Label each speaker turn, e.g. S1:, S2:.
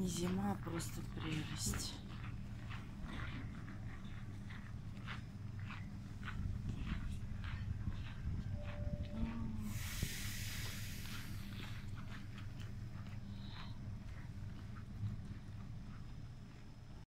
S1: не зима, а просто прелесть.